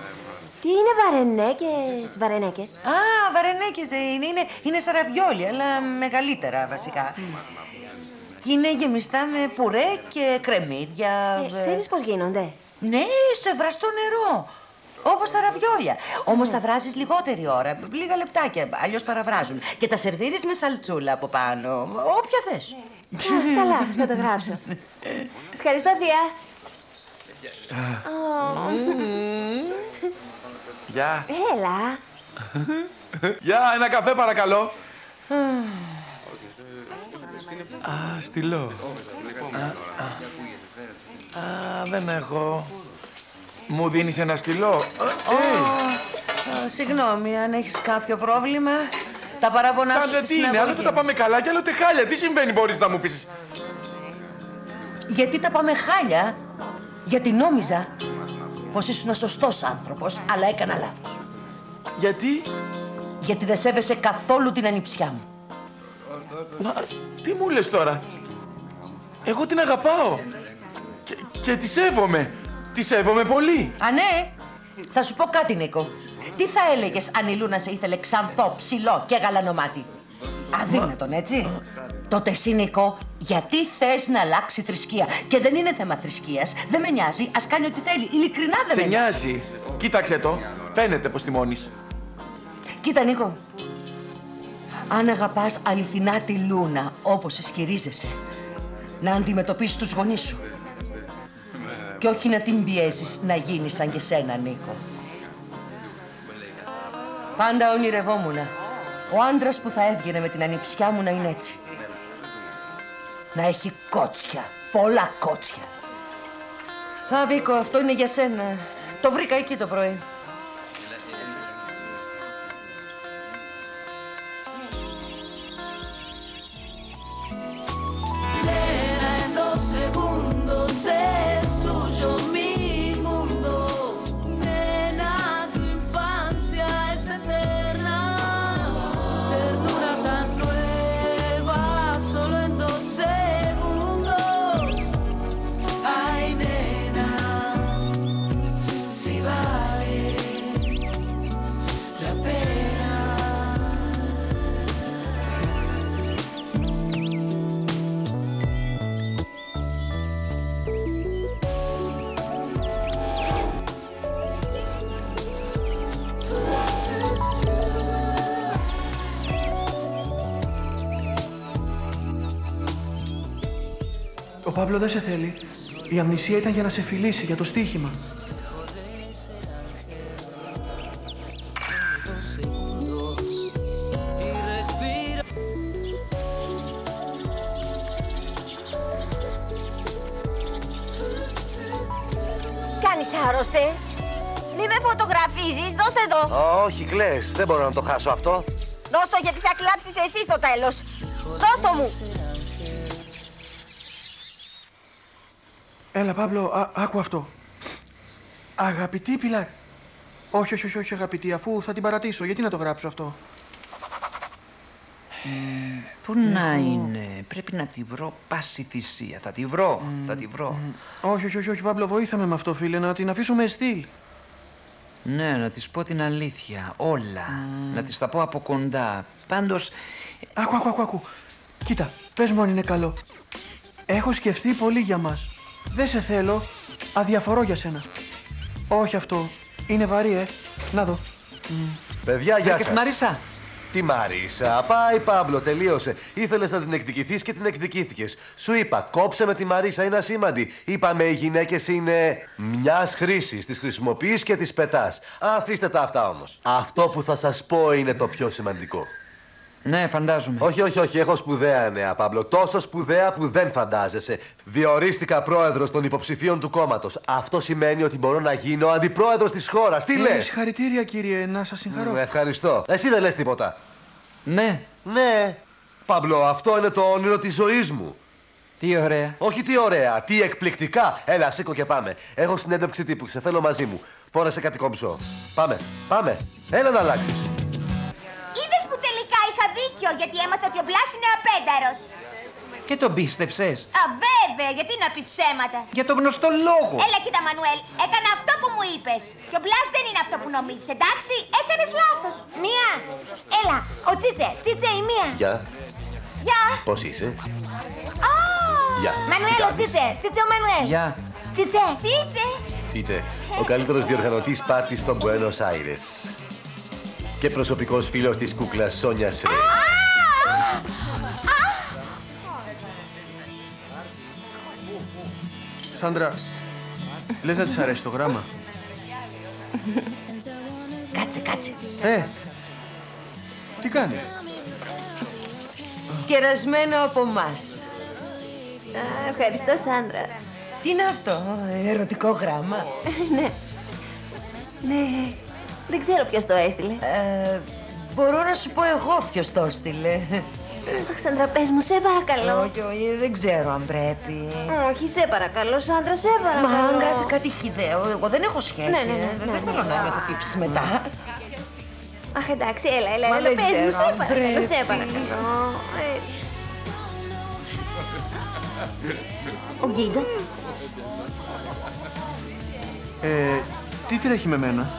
τι είναι βαρενέκες, βαρενέκες; Α, βαρενέκες ε, είναι, είναι, είναι σαν ραβιόλι, αλλά μεγαλύτερα βασικά. Και είναι γεμιστά με πουρέ και κρεμμύδια. Ε, ξέρεις πώς γίνονται; Ναι, σε βραστό νερό. Όπως τα ραβιόλια. Όμως τα βράζεις λιγότερη ώρα, λίγα λεπτάκια, αλλιώς παραβράζουν. Και τα σερβίρεις με σαλτσούλα από πάνω. Όποια θες. Α, Καλά, θα το γράψω. Ευχαριστώ, Θεία. Ω, Γεια. Έλα. Γεια, ένα καφέ παρακαλώ. Α, στυλό. Α, α. Α, δεν έχω. Μου δίνεις ένα στυλό; Α, Συγγνώμη, αν έχεις κάποιο πρόβλημα, τα παράπονά σου Σάντρα, στη τι είναι, συναγωγή. άλλοτε τα πάμε καλά και άλλοτε χάλια. Τι συμβαίνει, μπορείς να μου πεις; Γιατί τα πάμε χάλια, γιατί νόμιζα πως ήσουν σωστός άνθρωπος, αλλά έκανα λάθος. Γιατί; Γιατί δεν σέβεσαι καθόλου την ανιψιά μου. Μα, τι μου λες τώρα; Εγώ την αγαπάω. Και, και τη σέβομαι. Τη σέβομαι πολύ. Α, ναι. Θα σου πω κάτι, Νίκο. Τι θα έλεγες αν η Λούνα σε ήθελε ξανθό, ψηλό και γαλανομάτι; Αδύνατον, έτσι. Τότε εσύ, Νίκο, γιατί θες να αλλάξει θρησκεία; Και δεν είναι θέμα θρησκείας. Δεν με νοιάζει. Α κάνει ό,τι θέλει. Ειλικρινά δεν Σε με νοιάζει. νοιάζει. Κοίταξε το. Φαίνεται πως τιμώνεις. Κοίτα, Νίκο. Αν αγαπάς αληθινά τη Λούνα, όπως ισχυρίζεσαι, να αντιμετωπίσεις τους γονείς σου. Και όχι να την πιέζεις να γίνεις σαν και σένα, Νίκο. Πάντα ονειρευόμουν ο άντρας που θα έβγαινε με την ανιψιά μου να είναι έτσι. Να έχει κότσια, πολλά κότσια. Α, Βίκο, αυτό είναι για σένα. Το βρήκα εκεί το πρωί. Ο Παύλο δεν σε θέλει. Η αμνησία ήταν για να σε φιλήσει, για το στοίχημα. Κάνεις άρρωστε. Μη με φωτογραφίζεις, δώστε το. Όχι, κλαις. Δεν μπορώ να το χάσω αυτό. Δώσ' το γιατί θα κλάψεις εσύ στο τέλος. Δώσ' το μου. Έλα, Παύλο, α, άκου αυτό. Αγαπητή Πιλάρ. Όχι, όχι, όχι, όχι, αγαπητή, αφού θα την παρατήσω. Γιατί να το γράψω αυτό; Πού να είναι, πρέπει να τη βρω πάση θυσία. Θα τη βρω, θα τη βρω. Όχι, όχι, όχι, όχι, Παύλο, βοήθαμε με αυτό, φίλε, να την αφήσουμε στυλ. Ναι, να της πω την αλήθεια, όλα. Να της τα πω από κοντά. Πάντως, Άκου, άκου, άκου, άκου. Κοίτα, πες μου αν είναι καλό. Έχω σκεφτεί πολύ για μας. Δεν σε θέλω, αδιαφορώ για σένα. Όχι αυτό, είναι βαρύ, ε. Να δω. Παιδιά, γεια βρήκες σας. τη Μαρίσα; Τι Μαρίσα, πάει Παύλο, τελείωσε. Ήθελες να την εκδικηθείς και την εκδικήθηκες. Σου είπα, κόψε με τη Μαρίσα, είναι ασήμαντη. Είπαμε, οι γυναίκες είναι μιας χρήσης. Τις χρησιμοποιείς και τις πετάς. Αφήστε τα αυτά όμως. Αυτό που θα σας πω είναι το πιο σημαντικό. Ναι, φαντάζομαι. Όχι, όχι, όχι. Έχω σπουδαία νέα, Παύλο. Τόσο σπουδαία που δεν φαντάζεσαι. Διορίστηκα πρόεδρος των υποψηφίων του κόμματος. Αυτό σημαίνει ότι μπορώ να γίνω αντιπρόεδρος της χώρας. Τι λες! Ε, Συγχαρητήρια, κύριε, να σας συγχαρώ. Ευχαριστώ. Εσύ δεν λες τίποτα. Ναι. Ναι. Παύλο, αυτό είναι το όνειρο της ζωής μου. Τι ωραία. Όχι τι ωραία, τι εκπληκτικά. Έλα, σήκω και πάμε. Έχω συνέντευξη τύπου, σε θέλω μαζί μου. Φόρεσε κάτι κομψό. Πάμε, πάμε. Έλα να αλλάξεις. Είναι απένταρος. Και τον πίστεψες; Α, βέβαια, γιατί να πει ψέματα. Για τον γνωστό λόγο. Έλα, κοίτα, Μανουέλ, έκανα αυτό που μου είπες. Και ο Μπλάς δεν είναι αυτό που νομίζεις, εντάξει; Έκανες λάθος. Μία. Έλα, ο Τσίτσε, Τσίτσε η μία. Γεια, Γεια. πώς είσαι; Α, Γεια. Μανουέλ, Τι ο κάνεις; Τσίτσε, Τσίτσε ο Μανουέλ. Γεια. Τσίτσε. Τσίτσε. Τίτσε, ο καλύτερος διοργανωτής πάρτι στο Buenos Aires. Και προσωπικός φίλος της κούκλας Σόνια Σρέ. Σάντρα, λες να της αρέσει το γράμμα; Κάτσε, κάτσε. Ε, τι κάνεις; Κερασμένο από εμάς. ευχαριστώ, Σάντρα. Τι είναι αυτό, ερωτικό γράμμα; ναι. Ναι, δεν ξέρω ποιος το έστειλε. Ε, μπορώ να σου πω εγώ ποιος το έστειλε. Αχ, Σάντρα, πες μου, σε παρακαλώ. Όχι, όχι, δεν ξέρω αν πρέπει. Όχι, σε παρακαλώ, Σάντρα, σε Μα παρακαλώ. αν γράφει κάτι χιδαίο, εγώ δεν έχω σχέση. Ναι, ναι, ναι, ε. ναι, δεν ναι, θέλω ναι. να νιώθω τύψεις μετά. Αχ, εντάξει, έλα, έλα, Μα έλα, δεν πες μου, ξέρω σε αν παρακαλώ, σε πρέπει. παρακαλώ. Ε. Ο Γκίντα, Ε, τι τρέχει με μένα;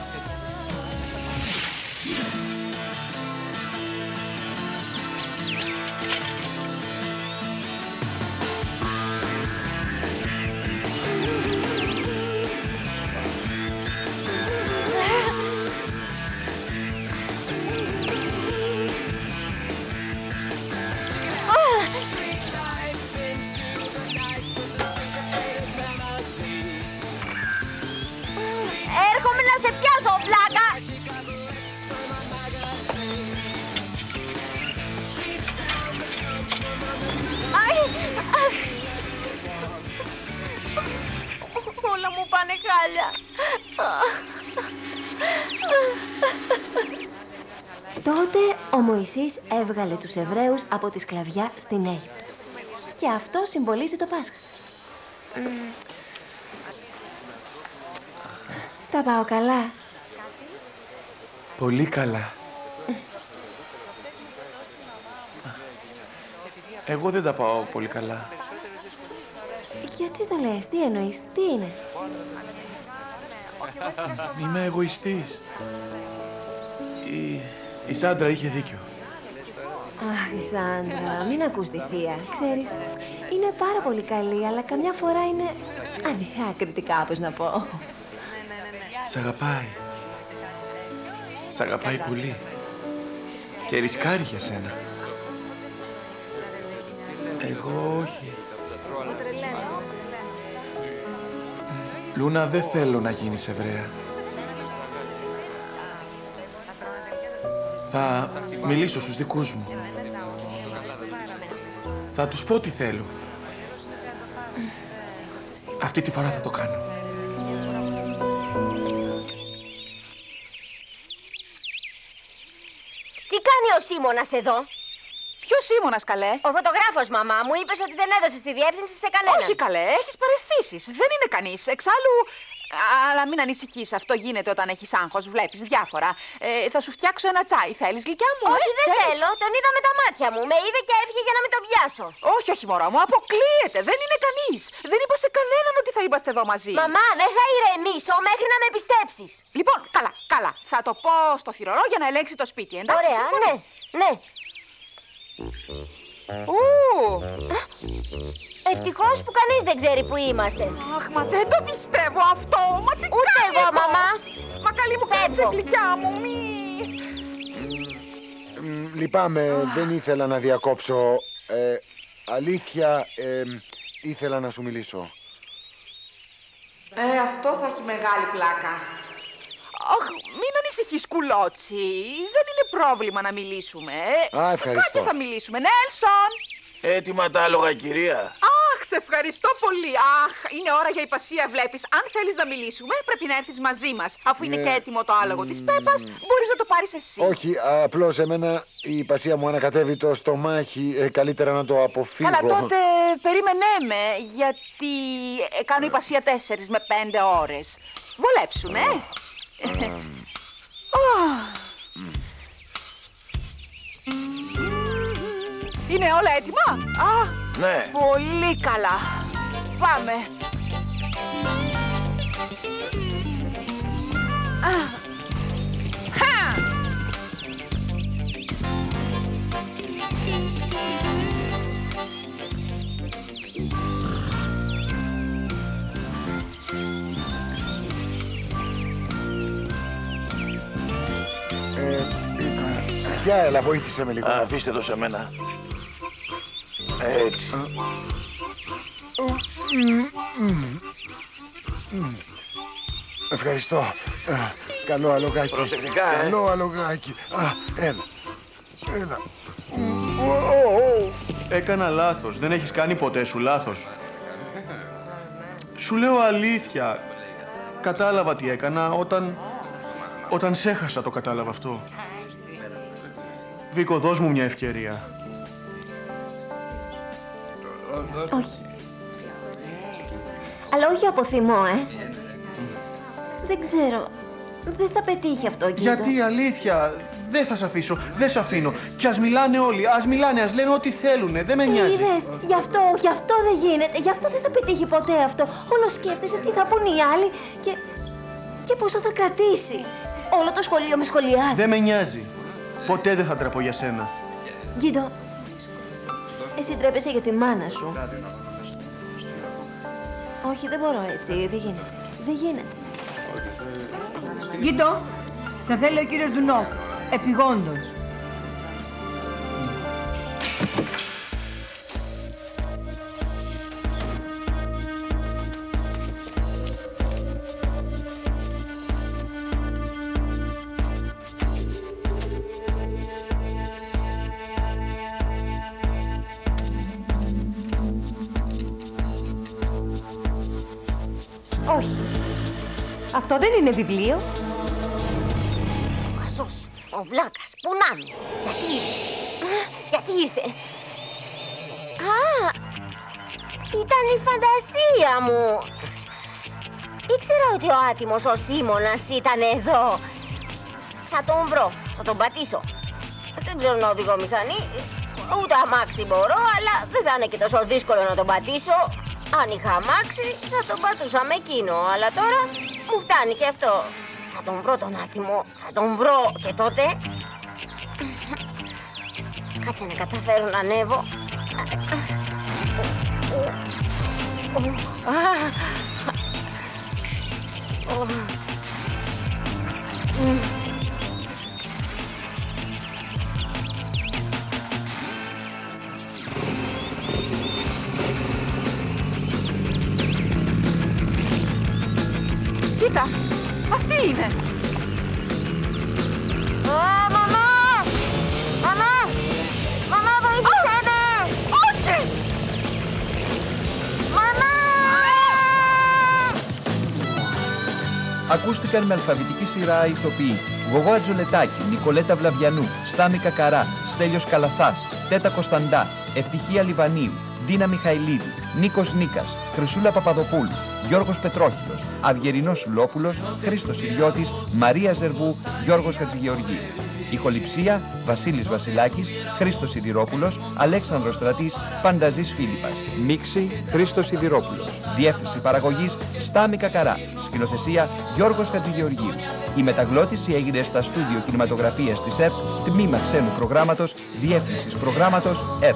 Μωυσής έβγαλε τους Εβραίους από τη σκλαβιά στην Αίγυπτο. Και αυτό συμβολίζει το Πάσχα. Μμμ. Τα πάω καλά; Πολύ καλά. Εγώ δεν τα πάω πολύ καλά. Γιατί το λες, τι εννοείς, τι είναι; Είμαι εγωιστής. Η, η Σάντρα είχε δίκιο. Αχ, η Σάντρα, μην ακούς τη θεία. Ξέρεις, είναι πάρα πολύ καλή, αλλά καμιά φορά είναι αδιάκριτη κάπως να πω. Σ' αγαπάει. Σ' αγαπάει πολύ. Και ρισκάρει για σένα. Εγώ όχι. Λούνα, δεν θέλω να γίνεις Εβραία. Θα μιλήσω στους δικούς μου. Θα τους πω τι θέλω. Αυτή τη φορά θα το κάνω. Τι κάνει ο Σίμωνας εδώ; Ποιος Σίμωνας, καλέ; Ο φωτογράφος, μαμά, μου είπες ότι δεν έδωσες τη διεύθυνση σε κανέναν. Όχι, καλέ, έχεις παρεστήσεις. Δεν είναι κανείς. Εξάλλου. Αλλά μην ανησυχείς, αυτό γίνεται όταν έχεις άγχος. Βλέπεις διάφορα. Ε, θα σου φτιάξω ένα τσάι. Θέλεις, γλυκιά μου, Όχι, ε; δεν Θέλεις; θέλω. Τον είδα με τα μάτια μου. Με είδε και έφυγε για να μην τον πιάσω. Όχι, όχι, μωρό μου, αποκλείεται. Δεν είναι κανείς. Δεν είπα σε κανέναν ότι θα είμαστε εδώ μαζί. Μαμά, δεν θα ηρεμήσω μέχρι να με πιστέψεις. Λοιπόν, καλά, καλά. Θα το πω στο θηρορό για να ελέγξει το σπίτι, εντάξει. Ωραία, συμφωνεί; ναι, ναι. Ου, Ευτυχώς που κανείς δεν ξέρει που είμαστε. Αχ, μα δεν το πιστεύω αυτό. Μα τι Ούτε κάνει εγώ, εδώ; μαμά. Μα καλή μου κάτσε, γλυκιά μου, μη. Μ, Λυπάμαι, δεν ήθελα να διακόψω. Ε, αλήθεια, ε, ήθελα να σου μιλήσω. Ε, αυτό θα έχει μεγάλη πλάκα. Αχ, μην ανησυχείς, κουλότσι. Δεν είναι πρόβλημα να μιλήσουμε. Α, Σε ευχαριστώ. κάτι θα μιλήσουμε. Νέλσον! Έτοιμα τα άλογα, κυρία. Αχ, σε ευχαριστώ πολύ. Αχ, είναι ώρα για υπασία, βλέπεις. Αν θέλεις να μιλήσουμε, πρέπει να έρθεις μαζί μας. Αφού είναι Ναι. και έτοιμο το άλογο της Πέπας, μπορείς να το πάρεις εσύ. Όχι, απλώς εμένα η υπασία μου ανακατεύει το στομάχι. Ε, καλύτερα να το αποφύγω. Καλά, τότε περίμενέ με, γιατί ε, κάνω υπασία τέσσερις με πέντε ώρες. Βολέψουν, ε. Είναι όλα έτοιμα; Α, Ναι. πολύ καλά. Πάμε. Α. Χα! Ε, για έλα, βοήθησε με λίγο. Α, αφήστε το σε μένα. Έτσι. Ευχαριστώ. Ε, καλό αλογάκι. Προσεκτικά, ε. Καλό αλογάκι. Α, έλα. Έλα. Έκανα λάθος. Δεν έχεις κάνει ποτέ σου λάθος. Σου λέω αλήθεια. Κατάλαβα τι έκανα όταν Όταν σε έχασα το κατάλαβα αυτό. Βίκο, δώσ' μου μια ευκαιρία. Όχι. Αλλά όχι από θυμό, ε. Δεν ξέρω. Δεν θα πετύχει αυτό, Γκίντο. Γιατί αλήθεια, δεν θα σε αφήσω, δεν σε αφήνω. Κι ας μιλάνε όλοι, ας μιλάνε, ας λένε ό,τι θέλουνε, δεν με νοιάζει. Είδες, γι' αυτό, γι' αυτό δεν γίνεται. Γι' αυτό δεν θα πετύχει ποτέ αυτό. Όλο σκέφτεσαι τι θα πούν οι άλλοι και, και πόσο θα κρατήσει. Όλο το σχολείο με σχολιάζει. Δεν με νοιάζει. Ποτέ δεν θα τραπώ για σένα. Γκίντο, εσύ τρέπεσαι για τη μάνα σου. Όχι, δεν μπορώ έτσι. Δεν γίνεται. Δεν γίνεται. Γκίτο, σε θέλει ο κύριος Ντουνόφ. Επιγόντως. Είναι βιβλίο; Ο χαζός, ο βλάκας, πού να είναι; Γιατί ήρθε. Γιατί ήρθε. Α, ήταν η φαντασία μου. Ήξερα ότι ο άτιμος ο Σίμωνας ήταν εδώ. Θα τον βρω, θα τον πατήσω. Δεν ξέρω να οδηγώ μηχανή, ούτε αμάξι μπορώ, αλλά δεν θα είναι και τόσο δύσκολο να τον πατήσω. Αν είχα αμάξι, θα τον πατούσα με εκείνο, αλλά τώρα μου φτάνει και αυτό. Θα τον βρω τον άτιμο, θα τον βρω και τότε... Κάτσε να καταφέρω να ανέβω. Κοίτα, Ακούστηκαν με αλφαβητική σειρά ηθοποιοί Γογό Ατζολετάκη, Νικολέτα Βλαβιανού, Στάμι Κακαρά, Στέλιος Καλαθάς, Τέτα Κωνσταντά, Ευτυχία Λιβανίου, Δίνα Μιχαηλίδη, Νίκος Νίκας, Χρυσούλα Παπαδοπούλου, Γιώργος Πετρόχυλος, Αυγερινός Σουλόπουλος, Χρήστος Ιριώτης, Μαρία Ζερβού, Γιώργος Χατζηγεωργίου. Ηχοληψία Βασίλης Βασιλάκης, Χρήστος Σιδηρόπουλος, Αλέξανδρος Στρατής, Πανταζής Φίλιππας. Μίξη Χρήστος Σιδηρόπουλος. Διεύθυνση παραγωγής Στάμι Κακαρά. Σκηνοθεσία Γιώργος Χατζηγεωργίου. Η μεταγλώτηση έγινε στα στούντιο κινηματογραφίας της ΕΡΤ, τμήμα ξένου προγράμματος, διεύθυνσης προγράμματος ΕΡΤ.